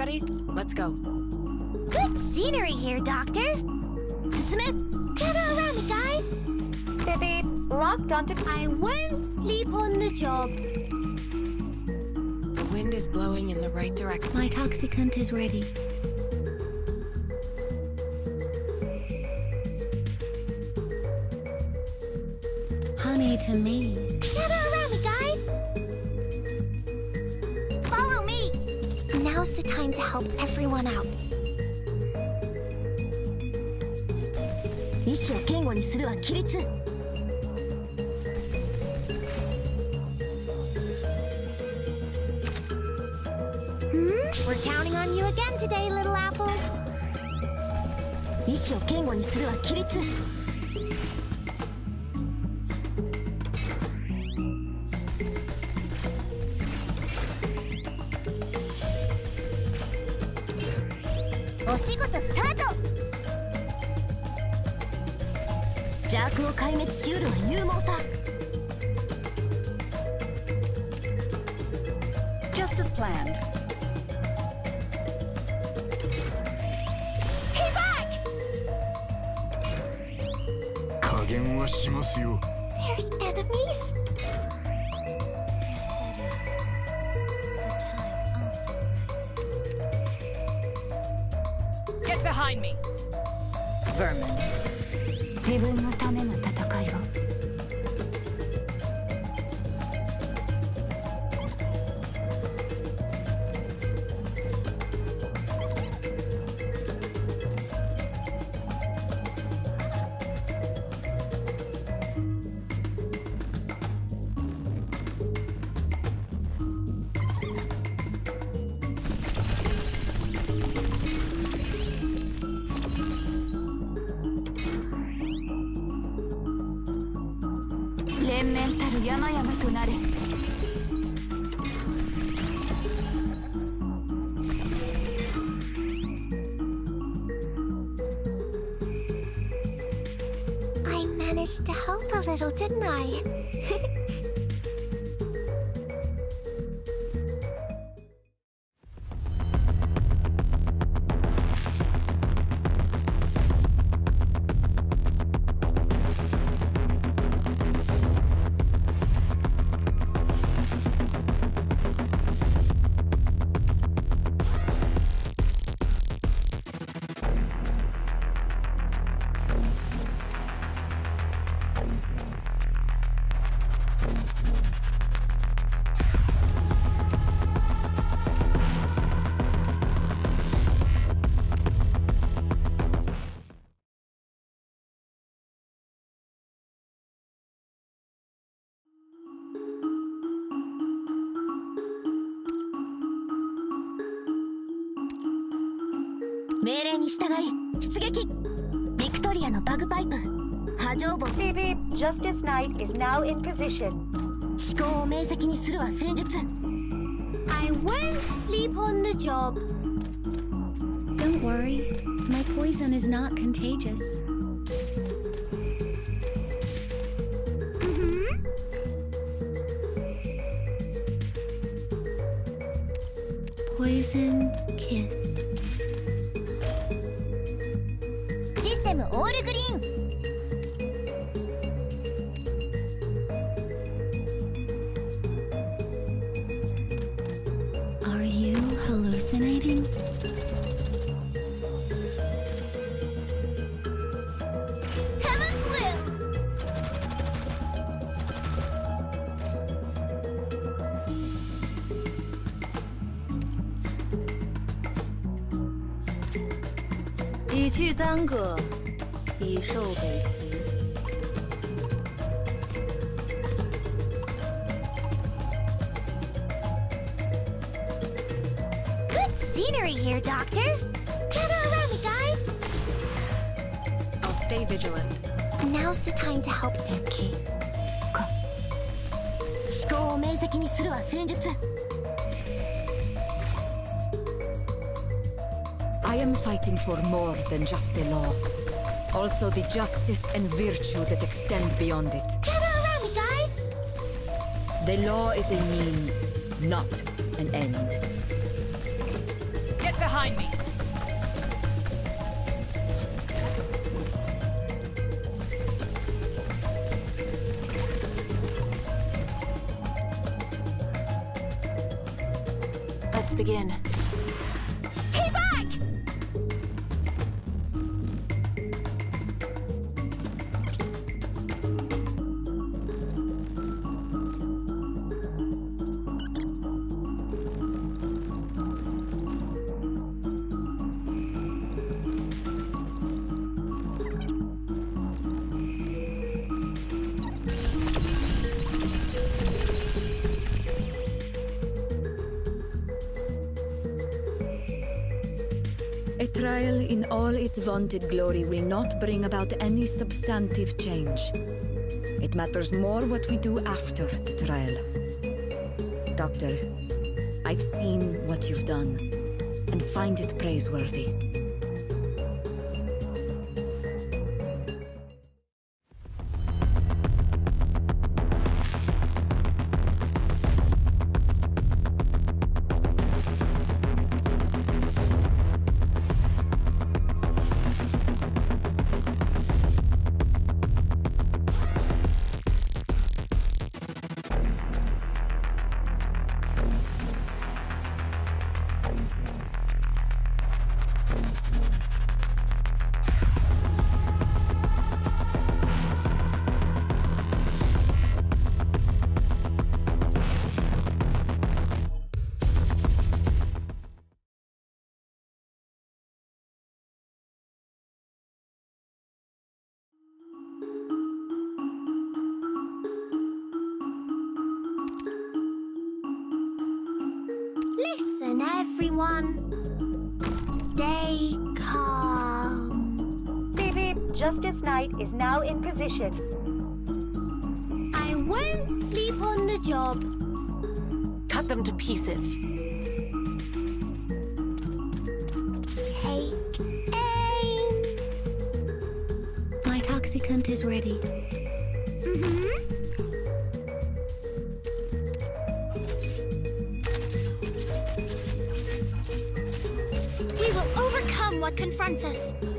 everybody? Let's go. Good scenery here, Doctor. 進め Gather around me, guys. Baby, locked onto. I won't sleep on the job. The wind is blowing in the right direction. My toxicant is ready. Honey to me. Now's the time to help everyone out. 意志を堅固にするは規律 We're counting on you again today, little apple. 意志を堅固にするは規律 シュールは勇猛さ命令に従い出撃ビクトリアのバグパイプ波状棒 Baby, Justice Knight is now in position. 思考を明晰にするは戦術 I won't sleep on the job. Don't worry, my poison is not contagious. Mm-hmm. Poison kiss. オールグリーン。scenery here, Doctor. Gather around me, guys. I'll stay vigilant. Now's the time to help Becky. 思考を明晰にするは戦術 I am fighting for more than just the law. Also the justice and virtue that extend beyond it. Gather around me, guys. The law is a means, not an end. Behind me. Let's begin. In all its vaunted glory will not bring about any substantive change. It matters more what we do after the trial. Doctor, I've seen what you've done and find it praiseworthy. Everyone. Stay calm. Beep beep, Justice Knight is now in position. I won't sleep on the job. Cut them to pieces. Take aim. My toxicant is ready. Confronts us.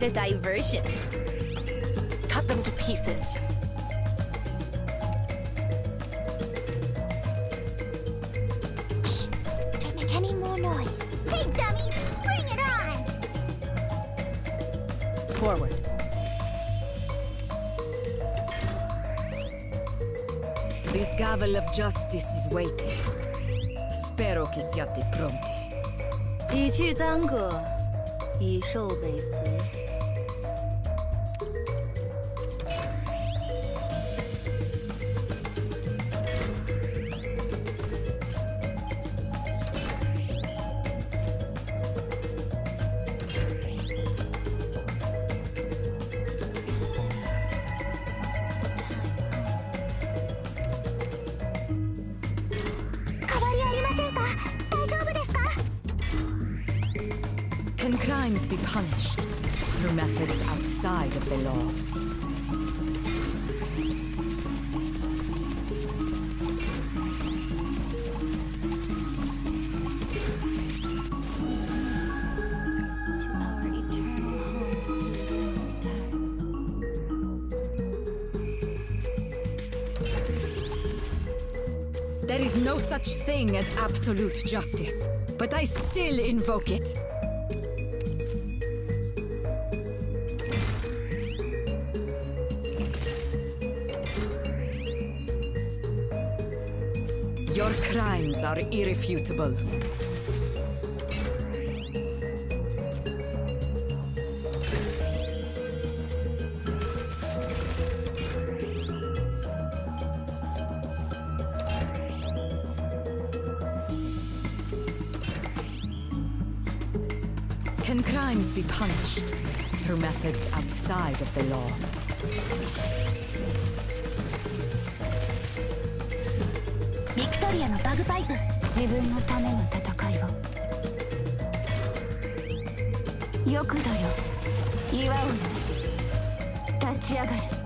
a diversion. Cut them to pieces. Shh! Don't make any more noise. Hey, dummy! Bring it on! Forward. This gavel of justice is waiting. Spero che siate pronti. 以去耽搁，以受北辞。 Outside of the law? There is no such thing as absolute justice, but I still invoke it. Crimes are irrefutable. Can crimes be punished through methods outside of the law? ビクトリアのバグパイプ。自分のための戦いを。よくだよ。祝うよ。立ち上がる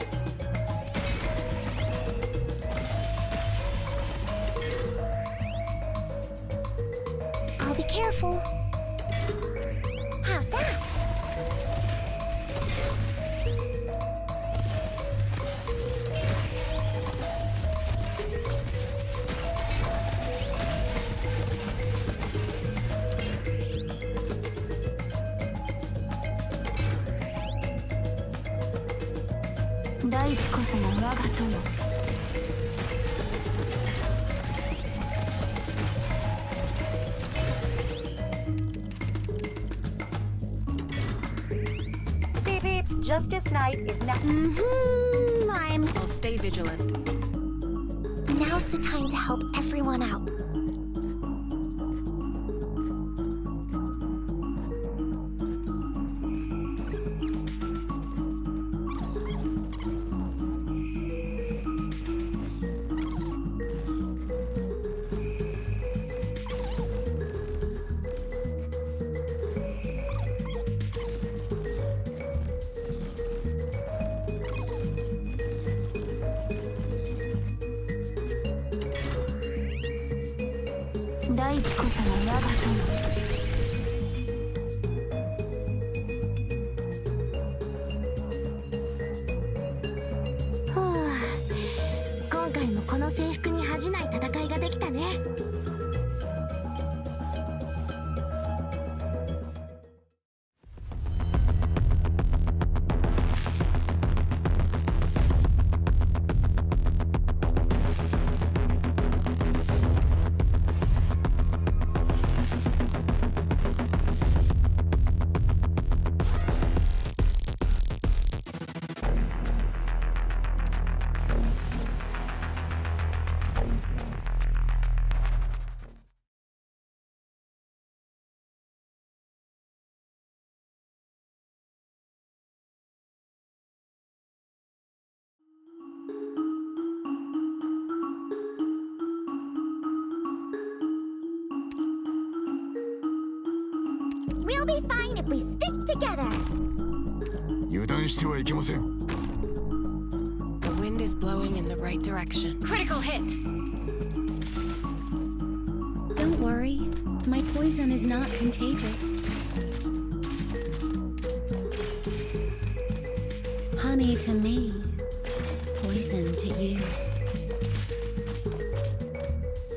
Justice Knight is now. Mm-hmm. I'm. I'll stay vigilant. Now's the time to help everyone out.「この制服に恥じない戦いができたね。We'll be fine if we stick together. 油断してはいけません The wind is blowing in the right direction. Critical hit! Don't worry. My poison is not contagious. Honey to me, poison to you.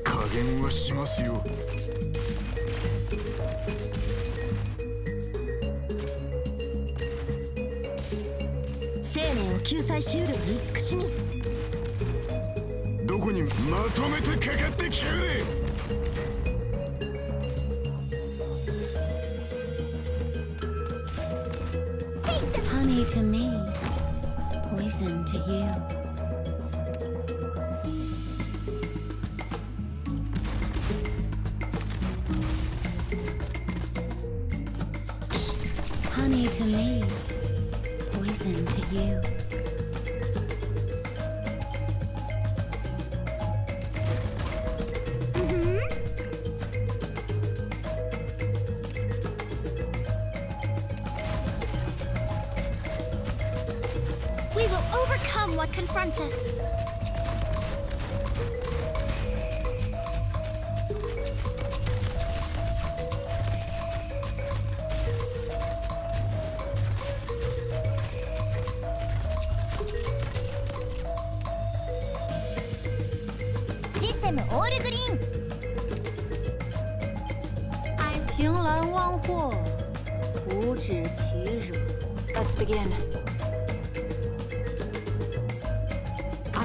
加減はしますよ 救済しうる慈しみどこにまとめてかかってきやがれ。Honey to me, poison to you.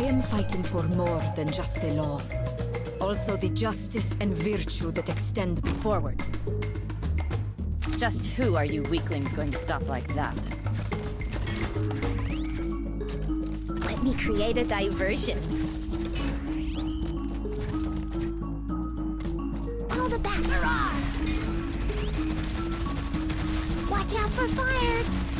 I am fighting for more than just the law. Also the justice and virtue that extend forward. Just who are you weaklings going to stop like that? Let me create a diversion. Pull the back! Mirage! Watch out for fires!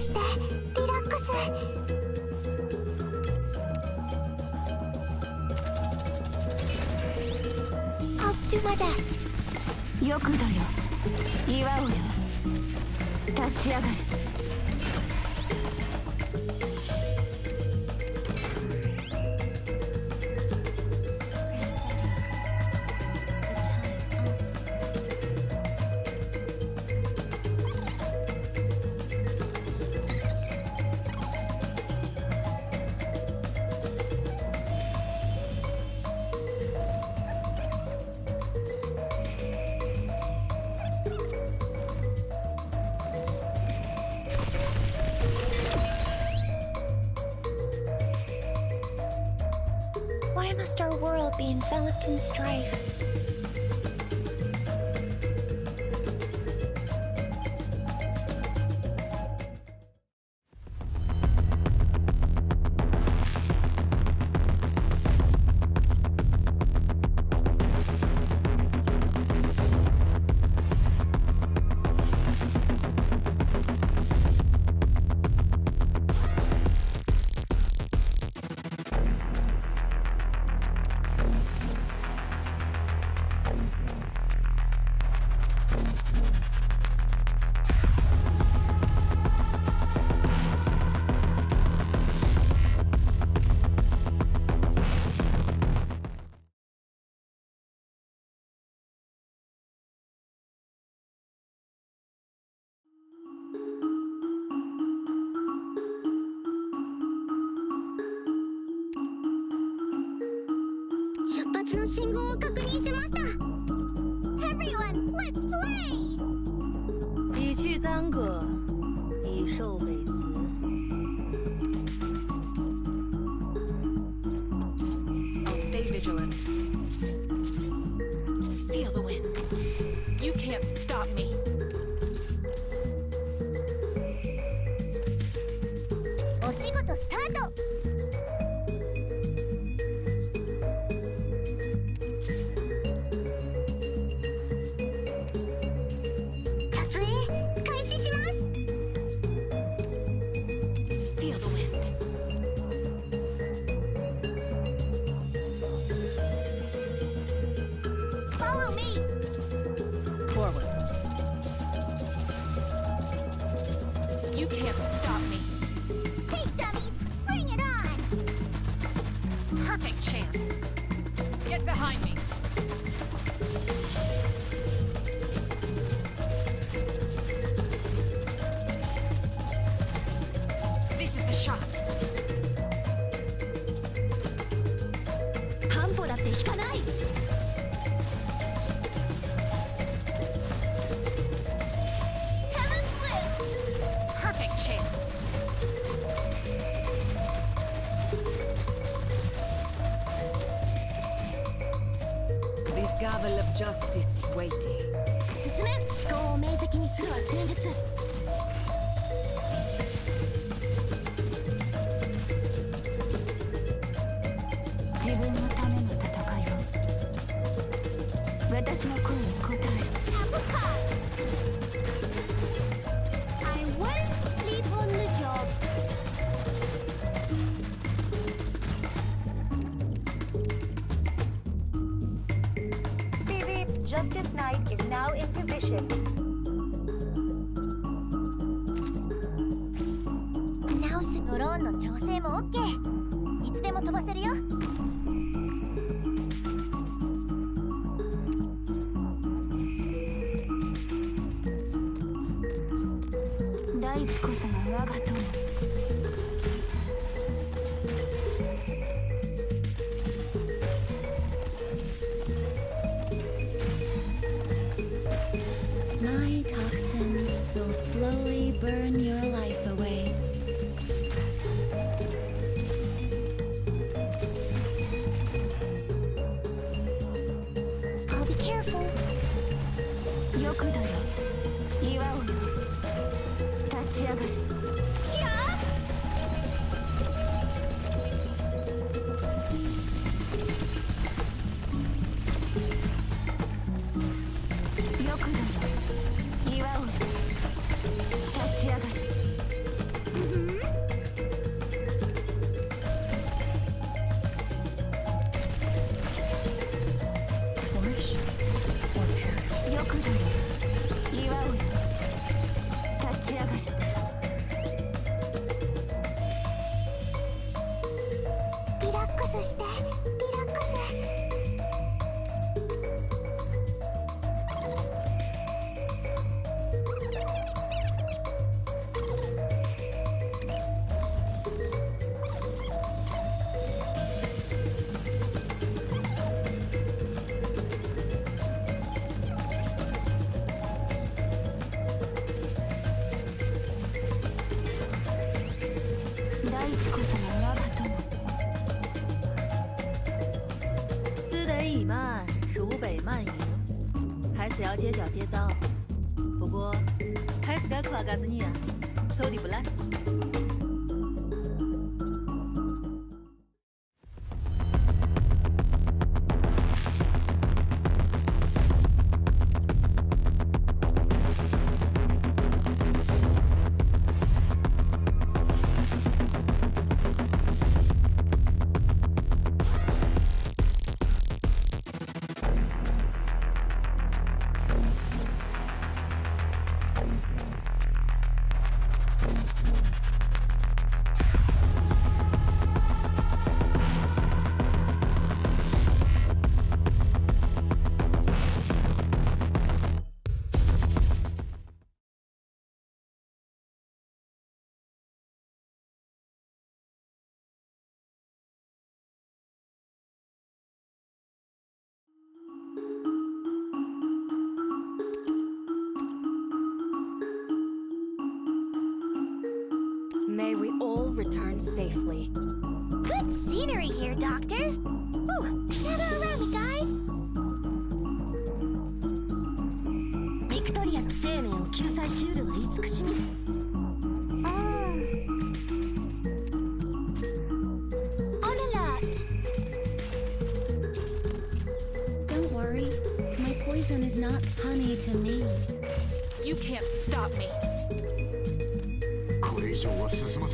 してリラックス。よくだよ。祝うよ。立ち上がる Why must our world be enveloped in strife? 別の信号を確認しました Everyone, let's play! 地区当局 forward. 私の声に応える slowly return safely. Good scenery here, Doctor. Ooh, gather around me, guys. ビクトリアの生命を救済しうるは慈しみ。On alert. Don't worry. My poison is not honey to me. You can't stop me. 以上は進ま.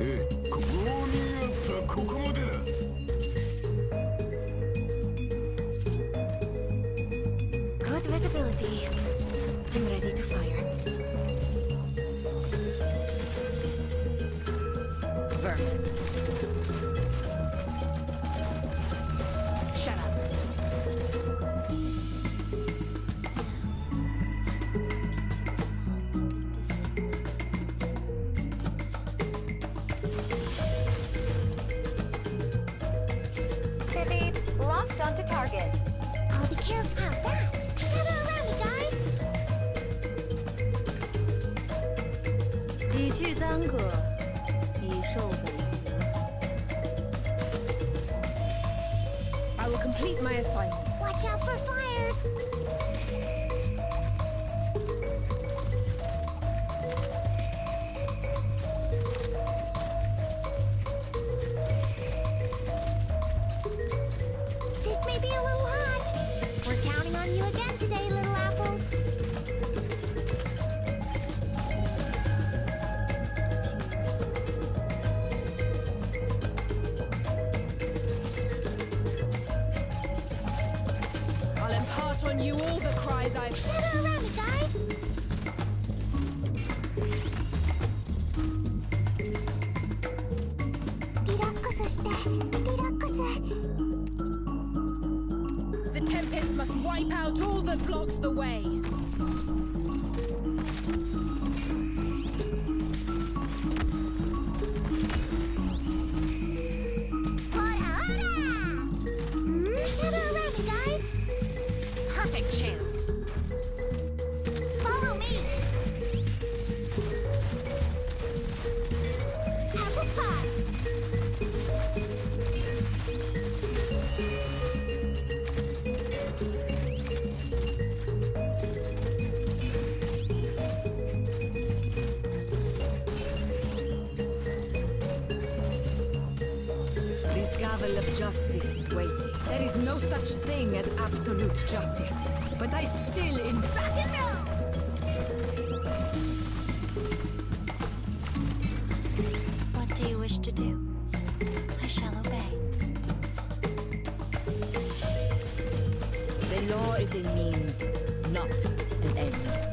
ええこウォーミングアップはここまでだ 已去耽搁，已受北劫。 I will complete my assignment. Watch out for fires. The Tempest must wipe out all that blocks the way. to do. I shall obey. The law is a means, not an end.